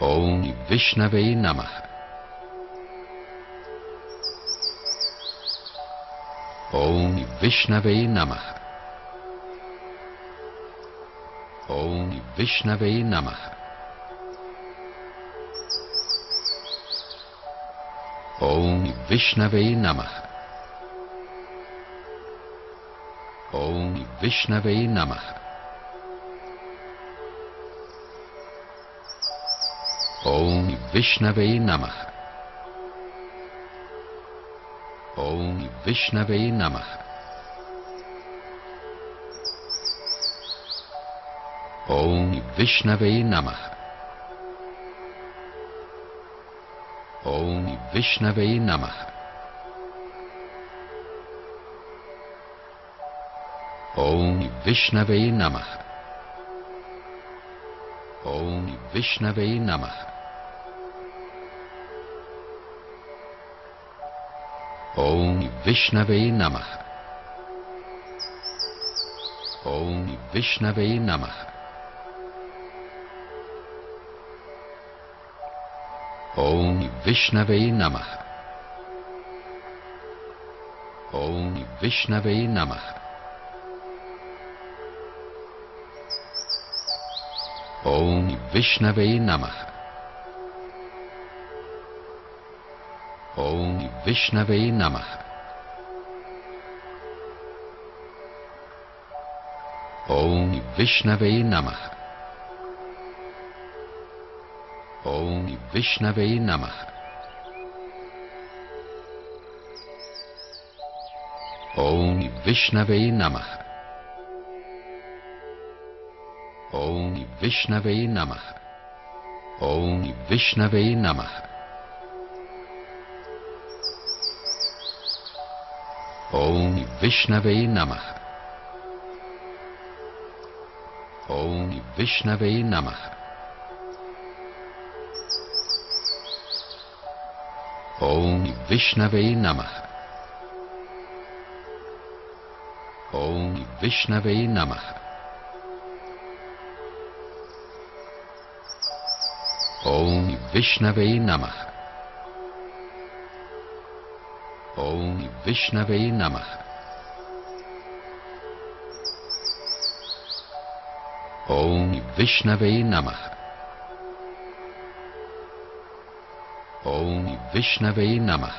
اوم وشنوی نمخ اوم وشنوی نمخ اوم وشنوی نمخ اوم وشنوی نمخ اوم وشنوی نمخ اوم وشنوه نمخ اوم وشنوه نمخ اوم وشنوه نمخ اوم وشنوه نمخ اوم وشنوه نمخ کون وشنوی نمخ اوم وشنوی نمخ اوم وشنوی نمخ اوم وشنوی نمخ اوم وشنوی نمخ اون وشنوه نمخ اون وشنوه نمخ اون وشنوه نمخ اون وشنوه نمخ اون وشنوه نمخ اوم وشنوه نمخ اوم وشنوه نمخ اوم وشنوه نمخ اوم وشنوه نمخ اوم وشنوه نمخ اوم وشنوه نمخ اوم وشنوی نمخ اوم وشنوی نمخ اوم وشنوی نمخ اوم وشنوی نمخ